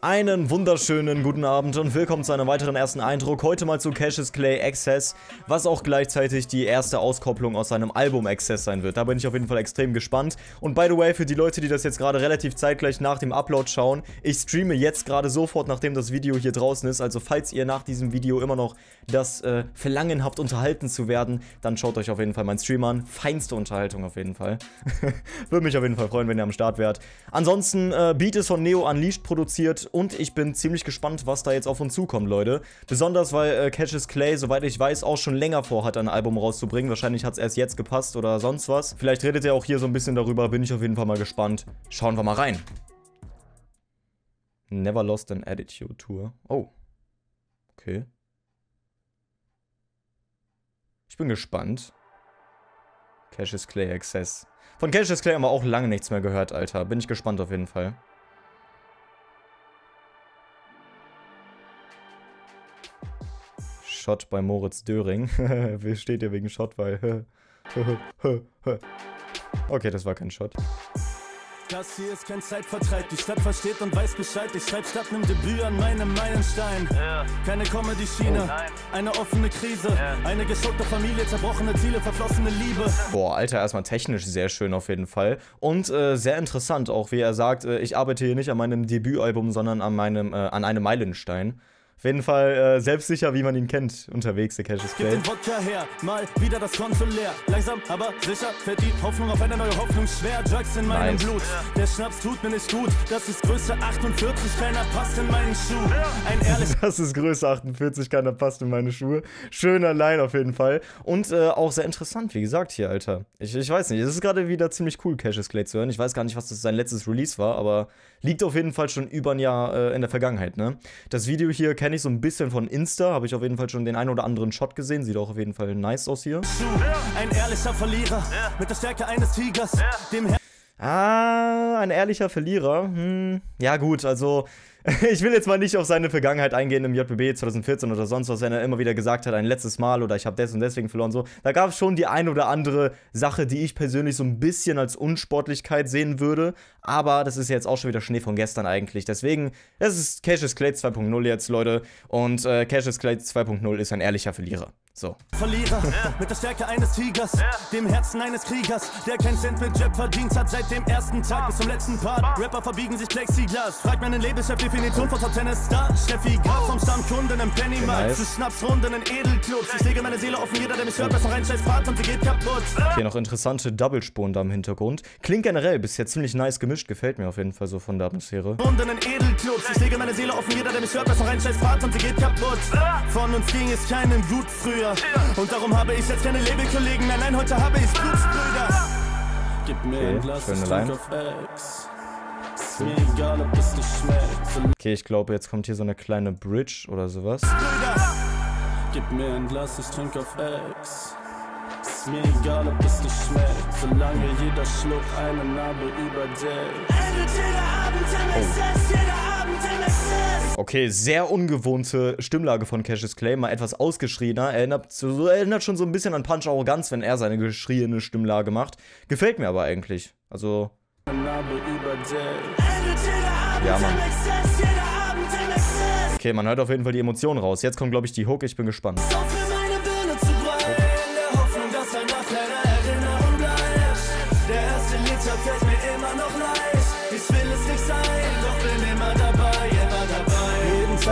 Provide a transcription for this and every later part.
Einen wunderschönen guten Abend und willkommen zu einem weiteren ersten Eindruck. Heute mal zu Cassius Clay Access, was auch gleichzeitig die erste Auskopplung aus seinem Album Access sein wird. Da bin ich auf jeden Fall extrem gespannt. Und by the way, für die Leute, die das jetzt gerade relativ zeitgleich nach dem Upload schauen, ich streame jetzt gerade sofort, nachdem das Video hier draußen ist. Also falls ihr nach diesem Video immer noch das äh, Verlangen habt, unterhalten zu werden, dann schaut euch auf jeden Fall meinen Stream an. Feinste Unterhaltung auf jeden Fall. Würde mich auf jeden Fall freuen, wenn ihr am Start wärt. Ansonsten, äh, Beat ist von Neo Unleashed produziert und ich bin ziemlich gespannt, was da jetzt auf uns zukommt, Leute. Besonders, weil äh, Cassius Clay, soweit ich weiß, auch schon länger vorhat, ein Album rauszubringen. Wahrscheinlich hat es erst jetzt gepasst oder sonst was. Vielleicht redet er auch hier so ein bisschen darüber, bin ich auf jeden Fall mal gespannt. Schauen wir mal rein. Never Lost an Attitude Tour. Oh. Okay. Ich bin gespannt. Cassius Clay Access. Von Cassius Clay haben wir auch lange nichts mehr gehört, Alter. Bin ich gespannt auf jeden Fall. Shot bei Moritz Döring. Wer steht hier wegen Shot, weil... okay, das war kein Shot. Das hier ist kein Zeitvertreib, die Stadt versteht und weiß Bescheid. Ich schreib statt nem Debüt an meinem Meilenstein. Ja. Keine Comedy-Schiene, oh, eine offene Krise. Ja. Eine geschockte Familie, zerbrochene Ziele, verflossene Liebe. Boah, Alter, erstmal technisch sehr schön auf jeden Fall. Und äh, sehr interessant auch, wie er sagt, äh, ich arbeite hier nicht an meinem Debütalbum, sondern an, meinem, äh, an einem Meilenstein. Auf jeden Fall äh, selbstsicher, wie man ihn kennt, unterwegs, der Cassius Clay. Gib den Wodka her, mal wieder das Konto leer. Langsam, aber sicher fällt die Hoffnung auf eine neue Hoffnung schwer. Drugs in meinem nice. Blut, der Schnaps tut mir nicht gut. Das ist Größe 48, keiner passt in meinen Schuh. Ein ehrlich... das ist Größe 48, keiner passt in meine Schuhe. Schöner Line auf jeden Fall. Und äh, auch sehr interessant, wie gesagt hier, Alter. Ich, ich weiß nicht, es ist gerade wieder ziemlich cool, Cassius Clay zu hören. Ich weiß gar nicht, was das sein letztes Release war, aber liegt auf jeden Fall schon über ein Jahr äh, in der Vergangenheit, ne? Das Video hier kenne ich so ein bisschen von Insta, habe ich auf jeden Fall schon den einen oder anderen Shot gesehen, sieht auch auf jeden Fall nice aus hier. Ein ehrlicher Verlierer mit der Stärke eines Tigers, dem Her Ah, ein ehrlicher Verlierer. Hm. Ja gut, also ich will jetzt mal nicht auf seine Vergangenheit eingehen im JBB 2014 oder sonst was, wenn er immer wieder gesagt hat, ein letztes Mal oder ich habe das und deswegen verloren. So, da gab es schon die ein oder andere Sache, die ich persönlich so ein bisschen als Unsportlichkeit sehen würde. Aber das ist jetzt auch schon wieder Schnee von gestern eigentlich. Deswegen, das ist Cassius Clay 2.0 jetzt, Leute. Und äh, Cassius Clay 2.0 ist ein ehrlicher Verlierer. So. Verlierer ja. mit der Stärke eines Tigers, ja. dem Herzen eines Kriegers, der kein Cent mit Jab verdient hat seit dem ersten Tag bis zum letzten Part. Rapper verbiegen sich Plexiglas, fragt meinen Lebenschef Definition von Top Tennis Star. Steffi Graf vom Stammkunden im Pennymarkt, zu Schnapsrunden in Edelclubs. Ich lege meine Seele offen, jeder, der mich hört, besser rein, scheiß Fahrt und sie geht kaputt. Hier noch interessante Doublespuren da im Hintergrund. Klingt generell bisher ziemlich nice gemischt, gefällt mir auf jeden Fall so von der Atmosphäre. Runden in Edelclubs, ich lege meine Seele offen, jeder, der mich hört, besser rein, scheiß Fahrt und sie geht kaputt. Von uns ging es keinem gut früher. Und darum habe ich jetzt keine Labelkollegen. Nein, nein, heute habe ich Blutsbrüder. Gib mir okay, ein Glas, ich trink auf Ex. Ist mir egal, ob es nicht schmeckt. Okay, ich glaube, jetzt kommt hier so eine kleine Bridge oder sowas. Brüder. Gib mir ein Glas, ich trink auf Ex. Ist mir egal, ob es nicht schmeckt. Solange jeder Schluck eine Narbe überdeckt. Endet jeder Abend im Exzess, jeder Abend. Okay, sehr ungewohnte Stimmlage von Cassius Clay, mal etwas ausgeschriebener. Erinnert, so, erinnert schon so ein bisschen an Punch Arroganz, wenn er seine geschrieene Stimmlage macht. Gefällt mir aber eigentlich. Also. Ja, Mann. Okay, man hört auf jeden Fall die Emotionen raus. Jetzt kommt, glaube ich, die Hook. Ich bin gespannt.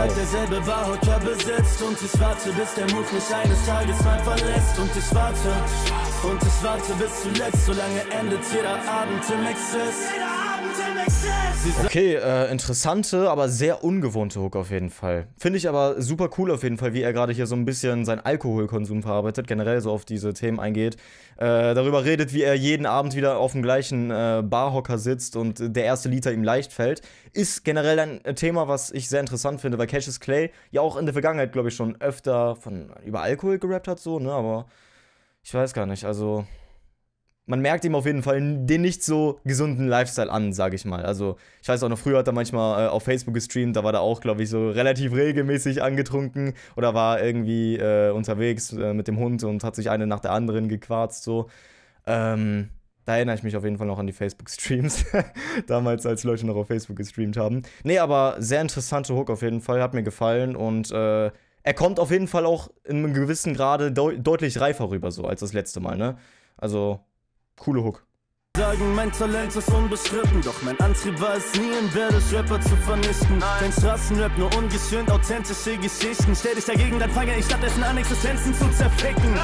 Zeit. Derselbe Barhocker besitzt Und ich warte, bis der Mut mich eines Tages mal verlässt. Und ich warte, und ich warte bis zuletzt Solange endet jeder Abend im Exzess Okay, äh, interessante, aber sehr ungewohnte Hook auf jeden Fall. Finde ich aber super cool auf jeden Fall, wie er gerade hier so ein bisschen seinen Alkoholkonsum verarbeitet, generell so auf diese Themen eingeht. Äh, darüber redet, wie er jeden Abend wieder auf dem gleichen äh, Barhocker sitzt und der erste Liter ihm leicht fällt. Ist generell ein Thema, was ich sehr interessant finde, weil Cassius Clay ja auch in der Vergangenheit, glaube ich, schon öfter von über Alkohol gerappt hat, so, ne, aber ich weiß gar nicht, also man merkt ihm auf jeden Fall den nicht so gesunden Lifestyle an, sage ich mal. Also, ich weiß auch noch, früher hat er manchmal äh, auf Facebook gestreamt, da war er auch, glaube ich, so relativ regelmäßig angetrunken oder war irgendwie äh, unterwegs äh, mit dem Hund und hat sich eine nach der anderen gequarzt, so. Ähm, Da erinnere ich mich auf jeden Fall noch an die Facebook-Streams. Damals, als Leute noch auf Facebook gestreamt haben. Nee, aber sehr interessante Hook auf jeden Fall. Hat mir gefallen und äh, er kommt auf jeden Fall auch in einem gewissen Grade de deutlich reifer rüber, so als das letzte Mal, ne? Also, coole Hook. Sagen, mein Talent ist unbestritten, doch mein Antrieb war es nie, in Battles Rapper zu vernichten. Dein Straßenrap nur ungeschönt, authentische Geschichten. Stell dich dagegen, dann fange ich stattdessen an, Existenzen zu zerficken.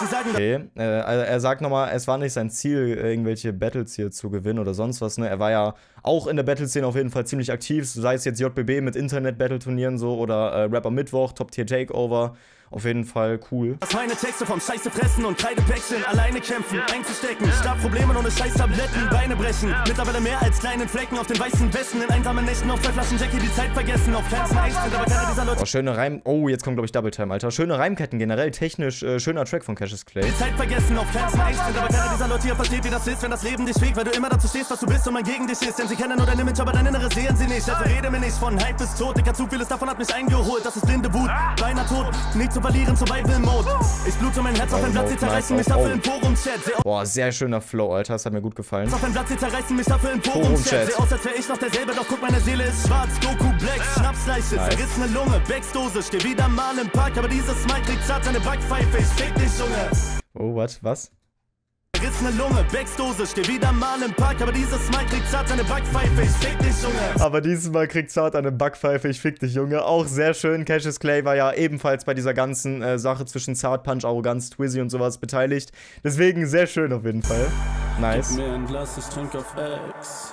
Sie sagen, okay, äh, also er sagt nochmal, es war nicht sein Ziel, irgendwelche Battles hier zu gewinnen oder sonst was, ne? Er war ja auch in der Battle-Szene auf jeden Fall ziemlich aktiv, sei es jetzt JBB mit Internet-Battle-Turnieren so oder äh, Rapper Mittwoch, Top-Tier-Takeover auf jeden Fall cool. Dass meine Texte vom Scheiße fressen und Kreide wechseln, alleine kämpfen, einzustecken, Startprobleme ohne Scheißtabletten, Beine brechen. Mittlerweile mehr als kleinen Flecken auf den weißen Westen, in einsamen Nächten auf zwei Flaschen Jackie die Zeit vergessen, auf kleinsten Eich sind aber keiner dieser Leute. Oh, schöne Reim. Oh, jetzt kommt glaube ich Double Time, Alter. Schöne Reimketten generell, technisch äh, schöner Track von Cassius Clay. Die Zeit vergessen, auf kleinsten Eich sind aber keiner dieser Leute hier versteht, wie das ist, wenn das Leben dich fegt, weil du immer dazu stehst, was du bist und man gegen dich ist. Denn sie kennen nur dein Image, aber dein Inneres sehen sie nicht. Also rede mir nicht von Hype bis tot, Dicker, zu vieles davon hat mich eingeholt. Das ist blinde Wut, beinahe tot, nicht zu verlieren, Survival Mode. Ich blute mein Herz auf ein Blatt, sie zerreißen mich dafür im Forum-Chat. Boah, sehr schöner Flow, Alter, das hat mir gut gefallen. Auf ein Blatt, sie zerreißen mich dafür im Forum-Chat. Sehe aus, als wär ich noch derselbe, doch guck, meine Seele ist schwarz. Goku Black, Schnapsleiche, nice. verrissene Lunge, Backsdose, steh wieder mal im Park, aber dieses Mal kriegt zart seine Backpfeife, ich fick dich, Junge. Oh, what, was? Verrissene Lunge, Backsdose, steh wieder mal im Park, aber dieses Mal kriegt Zart eine Backpfeife, ich fick dich, Junge. Aber dieses Mal kriegt Zart eine Backpfeife, ich fick dich, Junge. Auch sehr schön. Cassius Clay war ja ebenfalls bei dieser ganzen äh, Sache zwischen Zart, Punch, Arroganz, Twizzy und sowas beteiligt. Deswegen sehr schön auf jeden Fall. Nice. Gib mir ein Glas, ich trink auf Ex.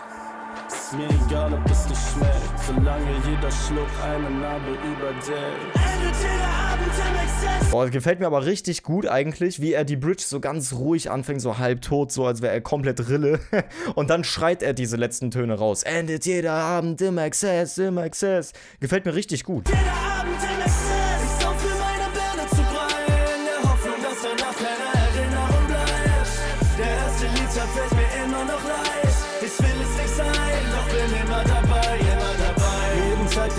Ist mir egal, ob es dir schmeckt, solange jeder Schluck eine Narbe überdeckt. Endet jeder Abend im. Boah, gefällt mir aber richtig gut eigentlich, wie er die Bridge so ganz ruhig anfängt, so halb tot, so als wäre er komplett Rille. Und dann schreit er diese letzten Töne raus. Endet jeder Abend im Exzess, im Exzess. Gefällt mir richtig gut. Jeder Abend im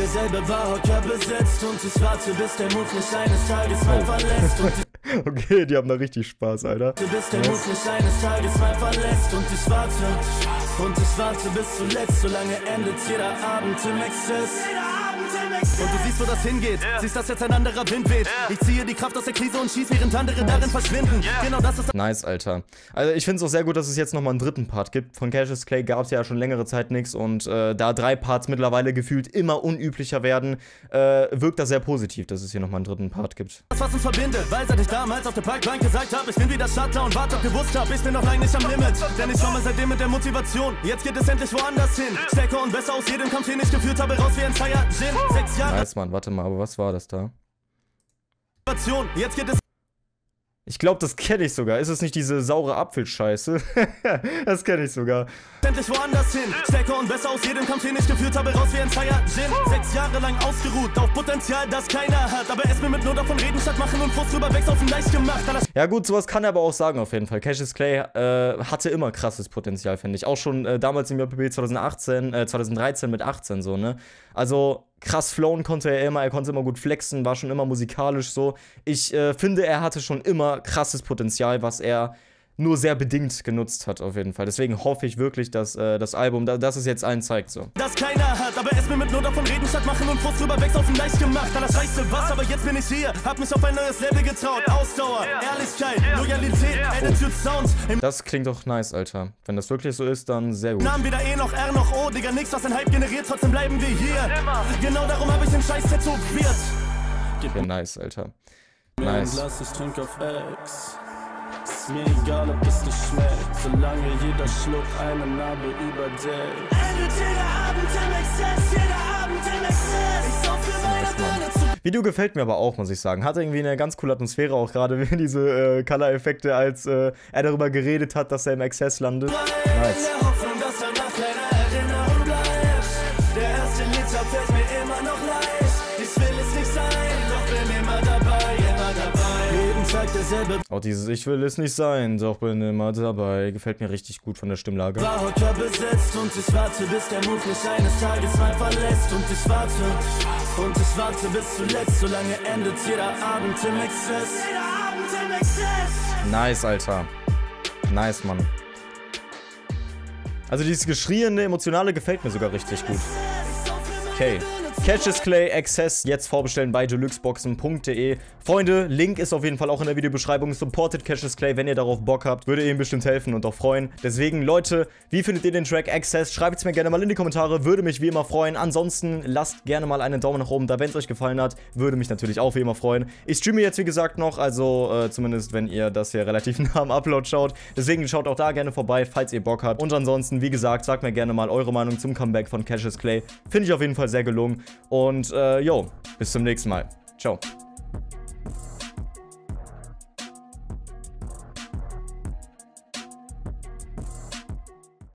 derselbe Barhocker besetzt und ich warte, bis der Mut mich eines Tages mal verlässt. Und Okay, die haben da richtig Spaß, Alter. Du bist der Mut mich eines Tages mal verlässt und ich warte. Und ich warte bis zuletzt, solange endet jeder Abend im Exzess. Und du siehst, wo das hingeht. Yeah. Siehst, dass jetzt ein anderer Wind weht. Yeah. Ich ziehe die Kraft aus der Krise und schieß, während andere darin verschwinden. Yeah. Genau das ist. Nice, Alter. Also, ich finde es auch sehr gut, dass es jetzt nochmal einen dritten Part gibt. Von Cassius Clay gab es ja schon längere Zeit nichts. Und äh, da drei Parts mittlerweile gefühlt immer unüblicher werden, äh, wirkt das sehr positiv, dass es hier nochmal einen dritten Part gibt. Das, was uns verbindet, weil seit ich damals auf der Parkbank gesagt habe, ich bin wieder Starter und warte, ob gewusst habe, ich bin noch lange nicht am Limit. Denn ich komme seitdem mit der Motivation. Jetzt geht es endlich woanders hin. Stärker und besser aus jedem Kampf, den ich geführt habe, raus wie ein. Sechs Jahre. Nice, Mann. Warte mal, aber was war das da? Jetzt geht es. Ich glaube, das kenne ich sogar. Ist es nicht diese saure Apfelscheiße? das kenne ich sogar. Endlich woanders hin. Stärker und besser aus jedem Kampf, den ich geführt habe, raus wie ein Saiyajin. Sechs Jahre lang ausgeruht auf Potenzial, das keiner hat. Aber es mir mit nur davon reden statt machen und Frust drüber wächst auf ein leicht gemacht. Ja gut, sowas kann er aber auch sagen auf jeden Fall. Cassius Clay äh, hatte immer krasses Potenzial, finde ich. Auch schon äh, damals im JPB 2018, äh, 2013 mit 18 so, ne? Also krass flowen konnte er immer, er konnte immer gut flexen, war schon immer musikalisch so. Ich äh, finde, er hatte schon immer krasses Potenzial, was er nur sehr bedingt genutzt hat, auf jeden Fall. Deswegen hoffe ich wirklich, dass äh, das Album, da, das es jetzt allen zeigt, so. Das keiner hat, aber es mir mit nur davon reden statt machen und Frust drüber wächst auf ein leicht gemacht. Dann das scheiße was, aber jetzt bin ich hier, hab mich auf ein neues Level getraut. Ausdauer, Ehrlichkeit, Loyalität, Attitude, Sounds. Das klingt doch nice, Alter. Wenn das wirklich so ist, dann sehr gut. Namen weder E noch R noch O, Digga, nix, was ein Hype generiert, trotzdem bleiben wir hier. Genau darum habe ich den Scheiß tätowiert. Okay, nice, Alter. Nice. Glas, ich trink auf X. Ist mir egal, ob es dir schmeckt, solange jeder Schluck eine Narbe überdeckt. Endet jeder Abend im Exzess, jeder Abend im Exzess. Ich sauf für meine Birne zu. Video gefällt mir aber auch, muss ich sagen. Hat irgendwie eine ganz coole Atmosphäre, auch gerade wie diese äh, Color-Effekte, als äh, er darüber geredet hat, dass er im Exzess landet. Nice. Derselbe Auch dieses Ich will es nicht sein, doch bin immer dabei. Gefällt mir richtig gut von der Stimmlage. Barhocker besetzt und ich warte, bis der Mut mich eines Tages mal verlässt. Und ich warte, und ich warte bis zuletzt, solange endet jeder Abend im Exzess. Jeder Abend im Exzess. Nice, Alter. Nice, Mann. Also dieses geschrieene, emotionale gefällt mir sogar richtig gut. Okay. Catches Clay Access jetzt vorbestellen bei deluxeboxen.de. Freunde, Link ist auf jeden Fall auch in der Videobeschreibung. Supported Catches Clay, wenn ihr darauf Bock habt. Würde ihm bestimmt helfen und auch freuen. Deswegen, Leute, wie findet ihr den Track Access? Schreibt es mir gerne mal in die Kommentare. Würde mich wie immer freuen. Ansonsten lasst gerne mal einen Daumen nach oben da, wenn es euch gefallen hat. Würde mich natürlich auch wie immer freuen. Ich streame jetzt, wie gesagt, noch. Also äh, zumindest, wenn ihr das hier relativ nah am Upload schaut. Deswegen schaut auch da gerne vorbei, falls ihr Bock habt. Und ansonsten, wie gesagt, sagt mir gerne mal eure Meinung zum Comeback von Catches Clay. Finde ich auf jeden Fall sehr gelungen. Und, äh, jo, bis zum nächsten Mal. Ciao.